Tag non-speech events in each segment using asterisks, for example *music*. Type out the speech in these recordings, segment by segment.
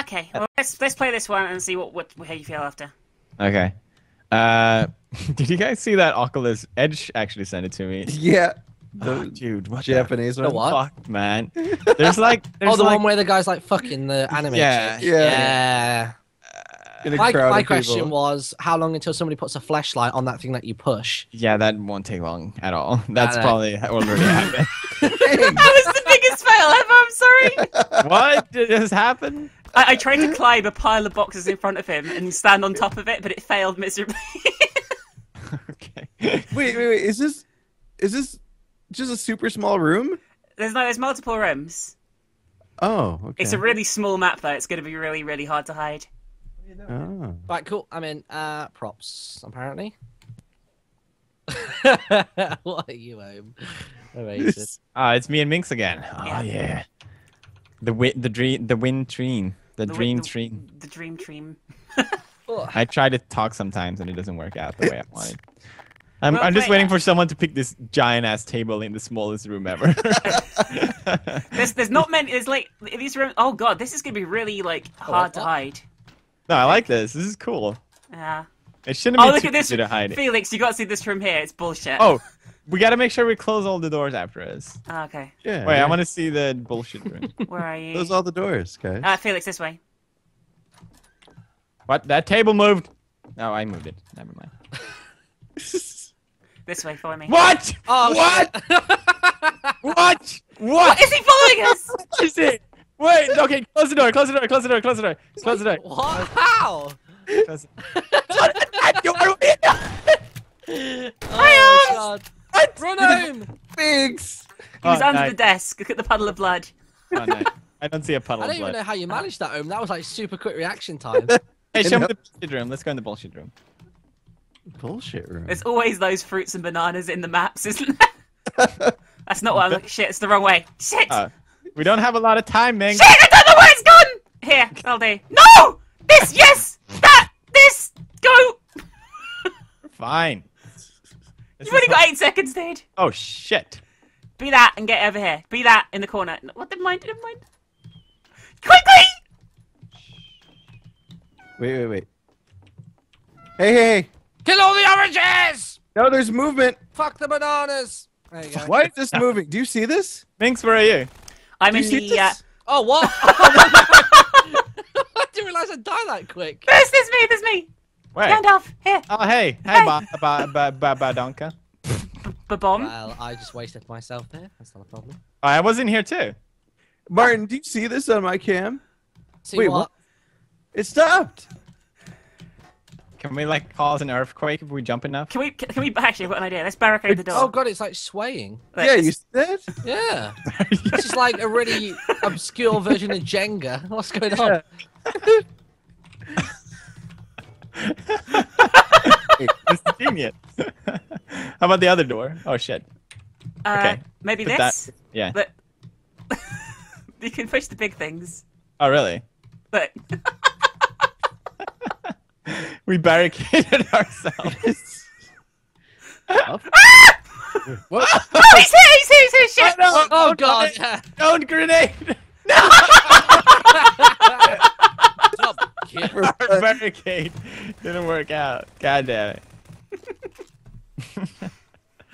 Okay, well, let's let's play this one and see what, what how you feel after. Okay. Uh, *laughs* did you guys see that Oculus Edge actually sent it to me? *laughs* Yeah. Oh, dude, what Japanese The one. what? Fuck, man. There's like, *laughs* there's Oh, the like, one where the guy's like fucking the anime. Yeah, chick. yeah. Uh, yeah. My, my question was, how long until somebody puts a flashlight on that thing that you push? yeah, that won't take long at all. That's no. probably already happened. That was the biggest fail ever. I'm sorry. what did this happen? I, I tried to climb a pile of boxes in front of him and stand on top of it, but it failed miserably. *laughs* okay. Wait, wait, wait. Is this is this just a super small room? there's no, there's multiple rooms. Oh, okay. It's a really small map though. It's going to be really, really hard to hide. Oh. Right, cool. I'm in. Uh, props, apparently. *laughs* what are you, home? Amazing. *laughs* Ah, it's me and Minx again. Oh Yeah. yeah. The wi- the dream the wind treen. The, The wi- dream the- The dream dream. *laughs* *laughs* I try to talk sometimes and it doesn't work out the way I wanted. I'm, Well, I'm just waiting for someone to pick this giant ass table in the smallest room ever. *laughs* There's there's not many. There's like these rooms. Oh god, this is going to be really like hard to hide. no, I like this. This is cool. Yeah. It shouldn't Oh be look too at this, easy to hide it. Felix. You got to see this from here. It's bullshit. Oh, we gotta make sure we close all the doors after us. Oh, okay. Yeah. Wait, yeah. I want to see the bullshit room. *laughs* Where are you? Close all the doors, guys. Uh, Felix, this way. what? That table moved. No, I moved it. Never mind. *laughs* This way. Follow me. What? Oh, what? *laughs* what? What? What is he following us? What is it? Wait, okay, close the door, close the door, close the door, close the door, close the door. What? How? Close the door. Oh, God. What? Run home! Thanks. He was Oh, under nice. the desk. Look at the puddle of blood. Oh, no. I don't see a puddle of blood. I don't even blood. know how you managed that home. That was like super quick reaction time. *laughs* Hey, show me the bullshit room. Let's go in the bullshit room. Bullshit room. There's always those fruits and bananas in the maps, *laughs* isn't there? *laughs* That's not what I'm looking. Shit, it's the wrong way. Shit! Uh, we don't have a lot of time, Ming. Shit! I don't know where it's gone. Here, that'll do. No! This, yes! That, this, go! Fine. This You've only got eight seconds, dude. Oh shit. Be that and get over here. Be that in the corner. No, What? Never mind. Never mind. Quickly! Wait, wait, wait. Hey, hey, hey. Kill all the oranges! No, there's movement. Fuck the bananas! There. Why is this moving? Do you see this? Minx, where are you? I'm Do in you see the. Uh. Oh, what? *laughs* I didn't realize I'd die that quick. This is me. This is me. Where? Gandalf. Here. Oh hey, Hey. hey, ba ba ba ba ba Donka. Ba-bomb. Well, I just wasted myself there. That's not a problem. Oh, I was in here too. Martyn, do you see this on my cam? See Wait, what? what? It stopped. Can we like cause an earthquake if we jump enough? Can we? Can we? Actually, I've got an idea. Let's barricade the door. Oh god, it's like swaying. Look, yeah, this- you see that? Yeah. This is like a really obscure version of Jenga. *laughs* What's going on? *laughs* It's genius. *laughs* How about the other door? Oh shit. Uh, okay. Maybe Put this. that- Yeah. But you can push the big things. Oh really? But We barricaded ourselves. What? oh, *laughs* he's here! He's here! He's here! Shit! no, oh, oh don't god. grenade- Don't grenade! *laughs* Stop, kid. Our barricade didn't work out. God damn it. *laughs*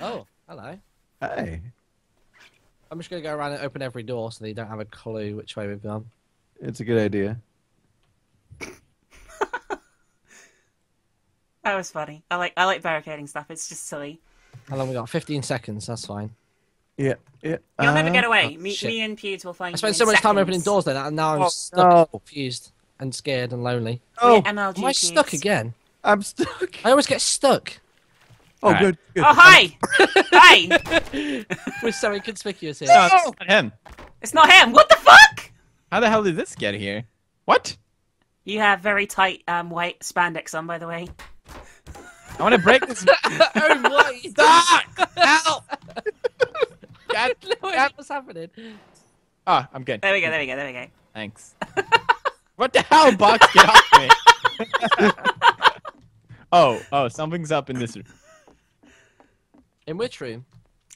Oh, hello. Hi. I'm just gonna go around and open every door so they don't have a clue which way we've gone. It's a good idea. That was funny. I like I like barricading stuff. It's just silly. How long we got? 15 seconds. That's fine. Yeah, yeah. You'll never Uh, get away. oh, me, shit. me and Pewds will find you. I you. spent in so much time opening doors then, and now I'm Oh, stuck, no. confused, and scared and lonely. Oh, Am I stuck again? I'm stuck. I always get stuck. Oh, Alright. good. good. Oh hi! *laughs* hi! *laughs* We're so inconspicuous here. No, it's not him. It's not him. What the fuck? How the hell did this get here? What? You have very tight um white spandex on, by the way. I want to break this. *laughs* oh, what? *laughs* Stop! Help! God. *laughs* What- What's happening? Ah, I'm good. There we go. There we go. There we go. Thanks. what the hell, Box? Get off me! oh, oh, something's up in this room. In which room?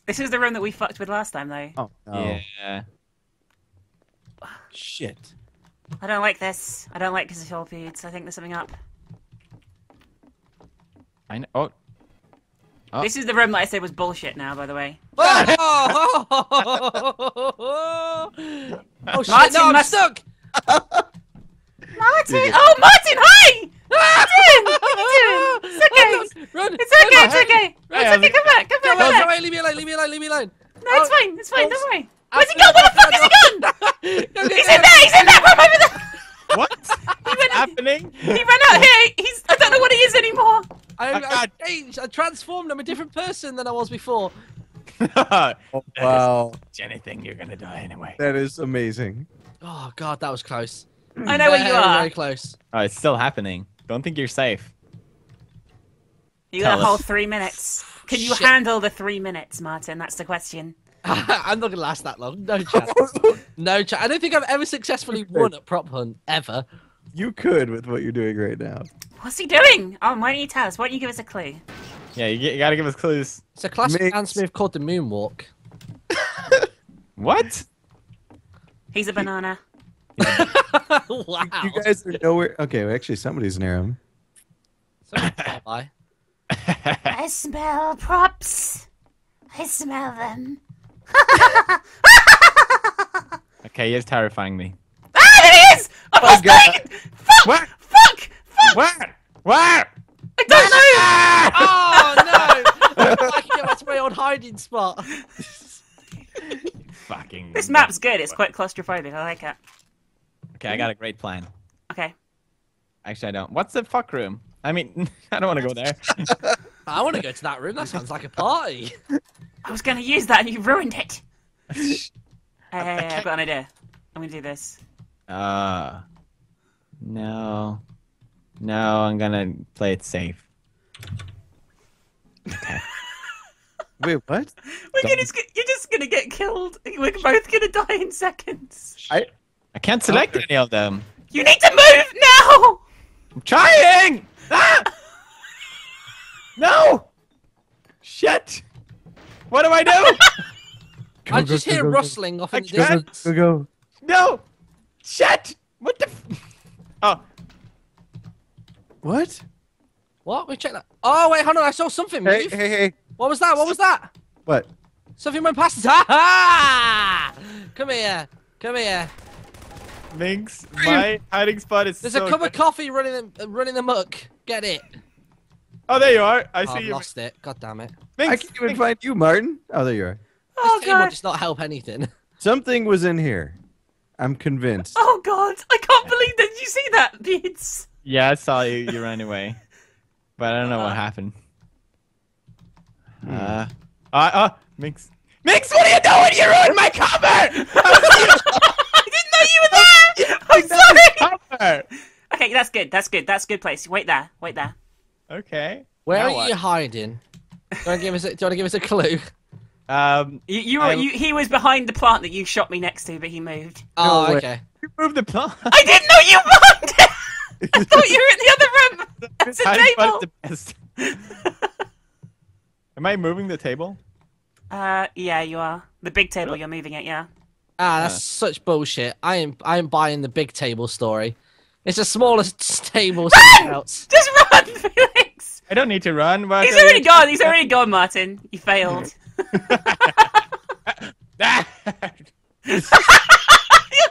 This is the room that we fucked with last time, though. Oh, no. Yeah. Shit. I don't like this. I don't like Casiopeids. I think there's something up. I know. Oh, Oh. This is the room that I said was bullshit now, by the way. Oh, oh, shit! Martyn No, I'm must- stuck. Martyn! Oh, Martyn, hi! Martyn! What are? It's okay. Run! It's okay, it's okay. Hey, It's okay, come back, come back, Come come on, back. sorry, leave me alone, leave me alone, leave me alone. No, it's Oh, fine, it's fine, don't oh, worry. Where's he gone? Where the fuck has he gone? He's in there, he's in that room over there! what's happening? He ran out here, he's, I don't know what he is anymore. I, Oh, I God. changed. I transformed. I'm a different person than I was before. *laughs* Oh, wow, anything, you're gonna die anyway. that is amazing. Oh god, that was close. Hmm. I know where you are. Very close. Oh, it's still happening. Don't think you're safe. You got a Tell whole three minutes. Can you Shit. handle the three minutes, Martyn? That's the question. *laughs* I'm not gonna last that long. No chance. *laughs* No chance. I don't think I've ever successfully won a prop hunt ever. You could with what you're doing right now. What's he doing? Oh, why don't you tell us? Why don't you give us a clue? Yeah, you, get- you gotta give us clues. It's a classic Mix. dance move called the moonwalk. *laughs* What? He's a banana. *laughs* wow. You guys are nowhere. Okay, well, actually, somebody's near him. Someone stop. *laughs* I smell props. I smell them. okay, you're terrifying me. Ah, there he is! I was God. dying! Fuck! What? Fuck! Fuck! Where? Where? I don't know! *laughs* Oh no! I can get back to my old hiding spot. Fucking. This map's good. It's quite claustrophobic. I like it. Okay, I got a great plan. Okay. Actually, I don't. What's the fuck room? I mean, *laughs* I don't want to go there. *laughs* I want to go to that room. That sounds like a party. I was going to use that and you ruined it. Hey, hey, hey, I've got an idea. I'm going to do this. Uh, no, no. I'm gonna play it safe. Okay. *laughs* Wait, what? We're gonna, you're just going to get killed. We're both going to die in seconds. I I can't select any of them. You need to move now! I'm trying. Ah! No. Shit. What do I do? *laughs* Go, I go, just go, hear go, go. rustling off in the I can't. distance. Go go. no. Shit. What the? F- *laughs* oh. What? What? We check that. Oh wait, hold on. I saw something move. Hey hey hey! What was that? What was that? What? Something went past us. Ha ha! Come here. Come here. Minx, my hiding spot is There's so a cup of coffee running the, running the muck. Get it. Oh, there you are. I Oh, see I've you. lost it. God damn it. Minx, I can't even Minx. find you, Martyn. Oh, there you are. Oh, this table God. does not help anything. *laughs* Something was in here. I'm convinced. Oh, God. I can't believe that. Did you see that, Beats? Yeah, I saw you. You ran away, but I don't know what happened. Uh, uh, uh, Mix. Minx, what are you doing? You ruined my cover. *laughs* I didn't know you were there! *laughs* I'm sorry! cover. Okay, that's good. That's good. That's a good place. Wait there. Wait there. Okay. Where Now are what? you hiding? Do you want to give us a, do you want to give us a clue? Um, you, you, were, you, he was behind the plant that you shot me next to, but he moved. Oh, okay. you moved the plant. I didn't know you *laughs* were! I thought you were in the other room. That's a table. the best. *laughs* Am I moving the table? Uh, yeah, you are. The big table, you're moving it, yeah. Ah, that's such bullshit. I am I am buying the big table story. It's the smallest *laughs* table somewhere else. Just run, *laughs* Felix! I don't need to run. But He's already gone. He's already gone, Martyn. You failed. Ah! You're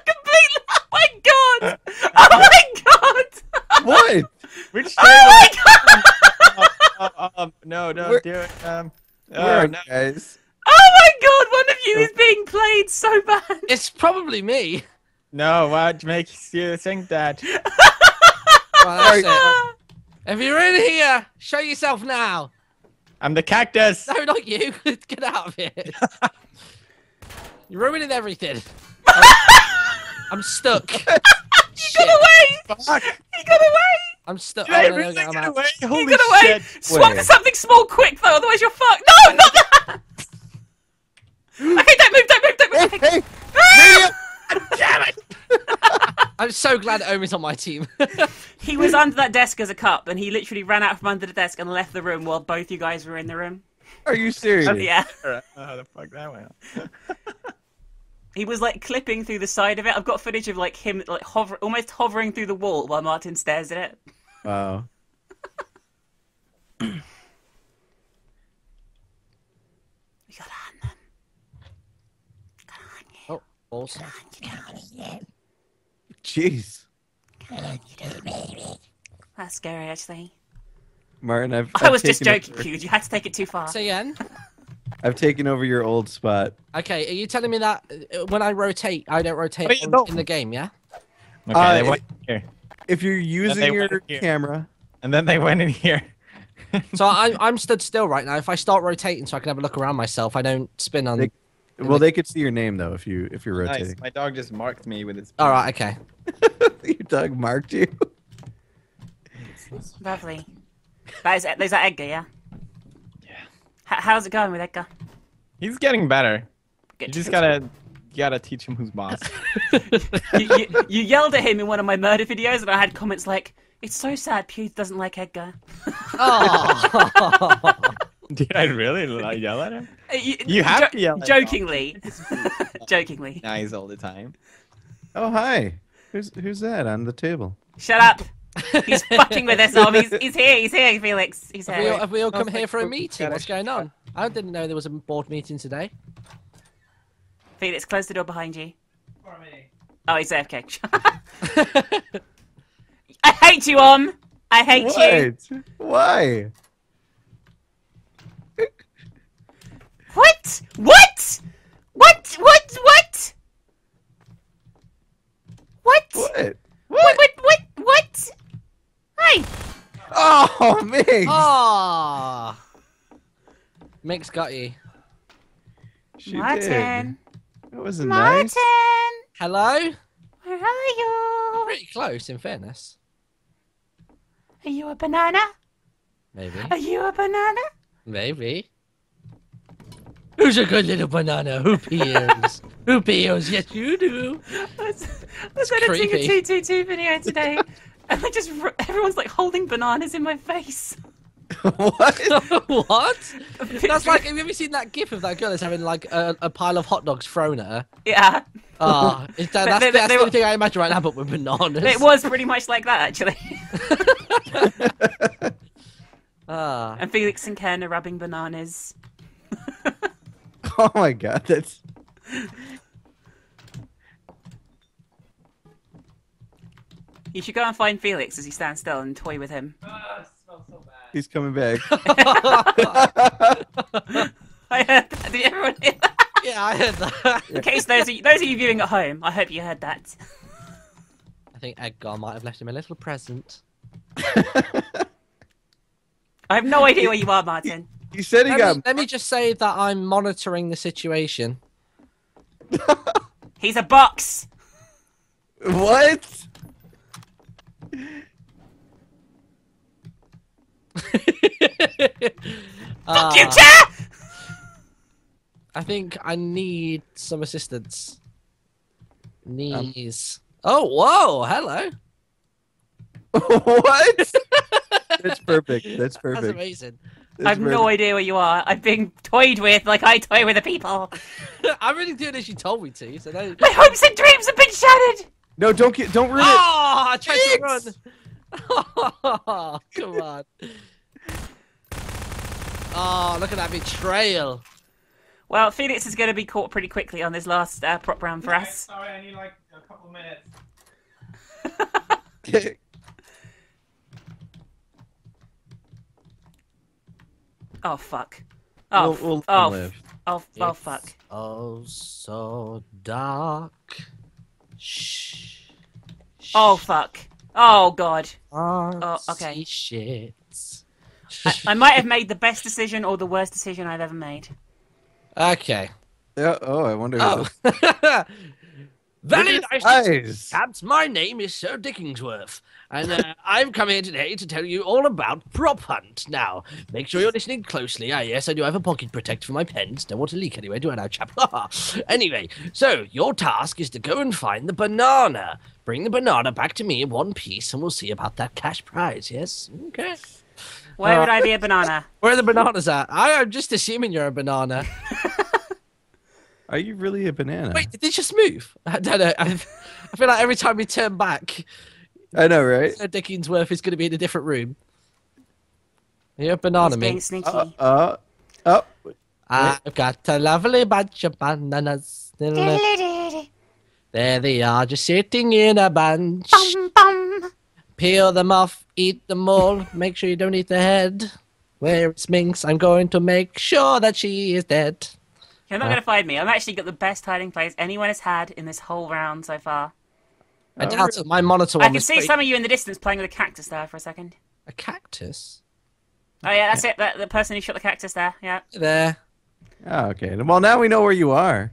completely. Oh my god! Oh my god! *laughs* What? Which Oh my god! table? *laughs* Oh, um, no, don't Where- do it. Um, Where oh, are no. guys? Oh my god! One of you is being played so bad. It's probably me. no, what makes you think that? Well, that's it. If you're in here, show yourself now. I'm the cactus. No, not you. *laughs* Get out of here. You're ruining everything. I'm, I'm stuck. He got away! Fuck. He got away! I'm stuck. Did I Oh, no, no, really no, I'm get out. away? He got away! shit. Swap to something small quick though, otherwise you're fucked. No, not that! *laughs* okay, don't move, don't move, don't move. Hey, Okay. hey! Damn it. *laughs* I'm so glad Omi's on my team. *laughs* He was under that desk as a cup, and he literally ran out from under the desk and left the room while both you guys were in the room. Are you serious? Yeah. Oh, uh, how the fuck that went? He was like clipping through the side of it. I've got footage of like him like hover, almost hovering through the wall while Martyn stares at it. Wow. We gotta hunt them. Oh, balls. Jeez. That's scary, actually. Martyn, I've, I I've was just joking, over- Hugh. You had to take it too far. Say again. I've taken over your old spot. Okay, are you telling me that uh, when I rotate, I don't rotate you on- don't. in the game, yeah? Okay, Uh, they went here, If you're using your camera, and then they went in here. *laughs* So I'm I'm stood still right now. If I start rotating, so I can have a look around myself, I don't spin on. They- well, they could see your name though if you if you're Nice. rotating. My dog just marked me with its. All right, okay. *laughs* your dog marked you. Lovely. That is, there's that Edgar, yeah? Yeah. H- how's it going with Edgar? He's getting better. Good. You just gotta, you gotta teach him who's boss. *laughs* you, you, you yelled at him in one of my murder videos, and I had comments like, "It's so sad Pew doesn't like Edgar." Oh. *laughs* Did I really like, yell at him? Uh, You, You have to yell at Jokingly, *laughs* jokingly. Nice all the time. Oh hi. Who's who's that on the table? Shut up. He's fucking with us, Ohm. He's, he's here. He's here, Felix. He's have, we all, have we all come here for a meeting? What's going on? I didn't know there was a board meeting today. Felix, close the door behind you. Oh, he's AFK. I hate you, Ohm. I hate you. What? Why? What? What? What? What? What? What? What? What? What? What? What? Hi. Oh, Migs! Oh! Mick's got you. She Martyn. did. That wasn't Martyn. nice. Hello. Where are you? Pretty close, in fairness. Are you a banana? Maybe. Are you a banana? Maybe. Who's a good little banana? Who peels? *laughs* Who peels? Yes, you do. I was, I was editing creepy. a 222 video today, *laughs* and I just everyone's like holding bananas in my face. *laughs* what? *laughs* what? That's like, have you ever seen that gif of that girl that's having like a, a pile of hot dogs thrown at her? Yeah, Ah, is that, that's, they- that's they the were- only thing I imagine right now, but with bananas. it was pretty much like that actually. *laughs* Ah, and Felix and Ken are rubbing bananas. oh my god, that's You should go and find Felix as he stands still and toy with him. he's coming back. *laughs* *laughs* I heard that. Did everyone hear that? yeah, I heard that. In case those of you, those of you viewing at home, I hope you heard that. I think Edgar might have left him a little present. *laughs* I have no idea where you are, Martyn. he said he Let got. me, let me just say that I'm monitoring the situation. He's a box. What? *laughs* Fuck you, Ah, chair! I think I need some assistance. Knees. oh, whoa! Hello. *laughs* what? *laughs* That's perfect. That's That's perfect. amazing. That's I have no idea where you are. I'm being toyed with like I toy with the people. I'm really doing as you told me to. So no. My hopes and dreams have been shattered. No, don't get. Don't ruin it. Oh, I tried to run. Jinx! Oh, come on. Oh, look at that betrayal. Well, Felix is going to be caught pretty quickly on this last uh, prop round for us. Sorry, I need like a couple minutes. *laughs* Oh fuck. Oh, We'll- we'll oh, live. oh, oh, It's fuck. Oh, so dark. Shh. Oh fuck. Oh god. Oh, okay. Shit. I, *laughs* I might have made the best decision or the worst decision I've ever made. Okay. Yeah. Oh, I wonder. Oh. Who *laughs* Very Look nice. his to eyes. Chaps, my name is Sir Dickingsworth, and uh, *laughs* I've come here today to tell you all about Prop Hunt. Now, make sure you're listening closely. Ah, yes, I do have a pocket protector for my pens. Don't want to leak anyway, do I now, chap? anyway, so your task is to go and find the banana. Bring the banana back to me in one piece, and we'll see about that cash prize, yes? Okay. Why Uh, would I be a banana? *laughs* Where are the bananas at? I am just assuming you're a banana. *laughs* Are you really a banana? Wait, did they just move? *laughs* I don't know. I, I feel like every time we turn back, I know, right? Sir Dickingsworth is going to be in a different room. Are you a banana He's being me? sneaky. Uh, uh, oh, I've got a lovely bunch of bananas. There they are, just sitting in a bunch. Bum, bum. Peel them off, eat them all. Make sure you don't eat the head. Where it's Minx, I'm going to make sure that she is dead. You're not uh, going to find me. I've actually got the best hiding place anyone has had in this whole round so far. I Oh, doubt it. My monitor I can see pretty- some of you in the distance playing with a cactus there for a second. a cactus. Oh yeah, that's it. The, the person who shot the cactus there. Yeah. There. oh, okay. Well, now we know where you are.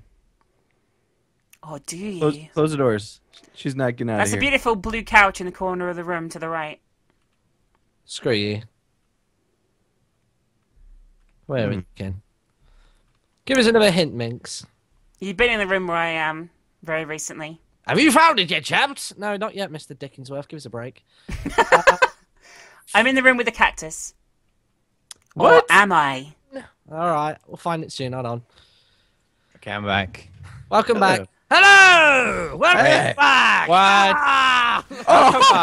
Oh, do you? Close, close the doors. She's not getting out That's of a here. beautiful blue couch in the corner of the room to the right. Screw you. Where are we hmm. again? Give us another hint, Minx. You've been in the room where I am very recently. Have you found it yet, chaps? No, not yet, Mr. Dickingsworth. Give us a break. *laughs* I'm in the room with the cactus. What? Or am I? All right, we'll find it soon. Hold on. Okay, I'm back. Welcome Hello. back. Hello! Welcome Hey. back! What? Ah! Oh, *laughs* come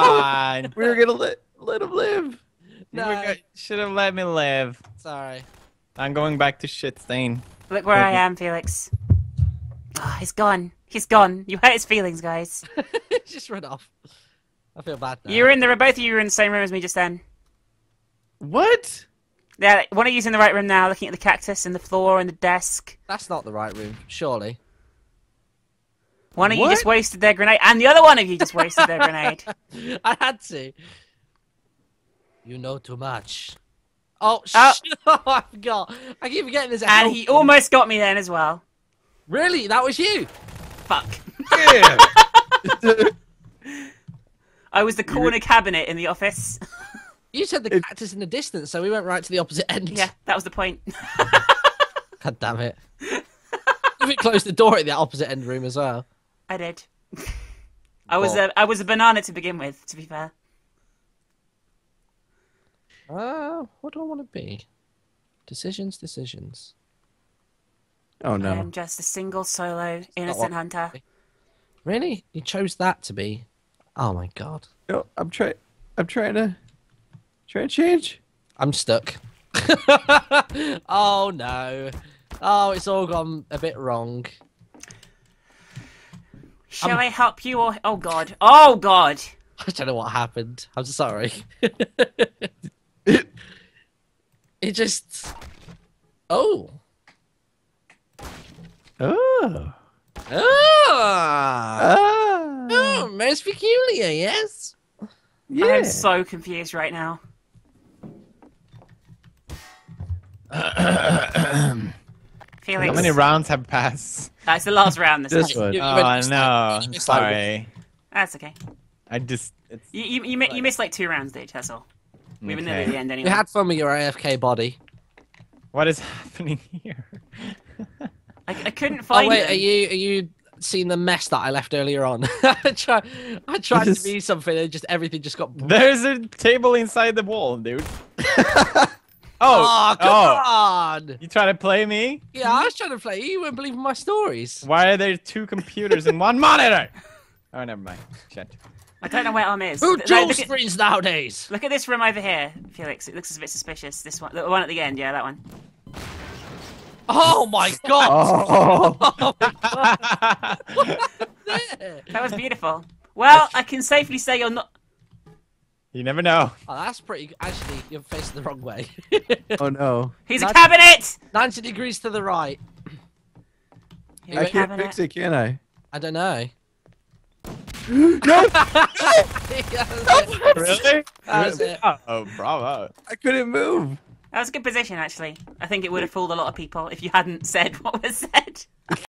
on. We were gonna let let him live. No, Should have let me live. sorry. I'm going back to shit stain. Look where I am, Felix. Oh, he's gone. He's gone. You hurt his feelings, guys. *laughs* Just run off. I feel bad now. You were in the room both of you were in the same room as me just then. What? Yeah, one of you's in the right room now, looking at the cactus and the floor and the desk. That's not the right room, surely. One of you just wasted their grenade, and the other one of you just wasted their grenade. *laughs* I had to. You know too much. Oh, Oh. *laughs* I forgot. I keep forgetting this. And he almost got me then as well. Really? That was you? Fuck. Yeah. *laughs* I was the corner cabinet in the office. You said the cactus in the distance, so we went right to the opposite end. yeah, that was the point. God damn it. If we closed the door at the opposite end room as well. I did. I was Well- a I was a banana to begin with. To be fair, Uh, what do I want to be? Decisions, decisions. oh no! I'm just a single solo what- innocent hunter. Really? You chose that to be? Oh my god. No, I'm trying. I'm trying to. Trying to change. I'm stuck. *laughs* oh no. Oh, it's all gone a bit wrong. Shall I'm- I help you or oh god, oh god? *laughs* I don't know what happened. I'm sorry. *laughs* it just. Oh. Oh. Oh. Ah. Oh, most peculiar, yes? yeah. I am so confused right now. *clears throat* Felix, How many rounds have passed? that's the last round. This, This time. one. Oh, you- you Oh no, like- sorry. That's okay. I just it's You you, you, mi- you missed like two rounds, dude. That's all. We were nearly at the end We anyway. had fun with your AFK body. What is *laughs* happening here? I, I couldn't oh, find oh wait, them. are you are you seeing the mess that I left earlier on? *laughs* I tried I tried This- to be something and just everything just got There's a table inside the wall, dude. *laughs* Oh, oh, come oh, on! you try to play me? Yeah, I was trying to play you. You weren't believing my stories. Why are there two computers in one monitor? *laughs* Oh, never mind. Shit. I don't know where Arm is. Who Th- dual look, at, screens nowadays? look at this room over here, Felix. It looks a bit suspicious. This one, the one at the end. Yeah, that one. Oh my *laughs* god! Oh. *laughs* There. That was beautiful. Well, I can safely say you're not. You never know. Oh, that's pretty. Actually, you're facing the wrong way. *laughs* oh no. He's a cabinet. Ninety degrees to the right. He's I a can't cabinet. fix it, can I? I don't know. *gasps* no, *laughs* Really? That's it. Oh, bravo. I couldn't move. That was a good position, actually. I think it would have fooled a lot of people if you hadn't said what was said. *laughs*